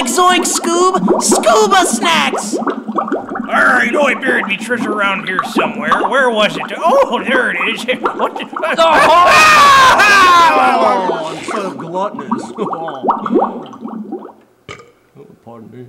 like Zoink Scoob? Scuba snacks! All right, you I buried me treasure around here somewhere. Where was it? Oh, there it is. What the? Oh, I'm so gluttonous. Oh, pardon me.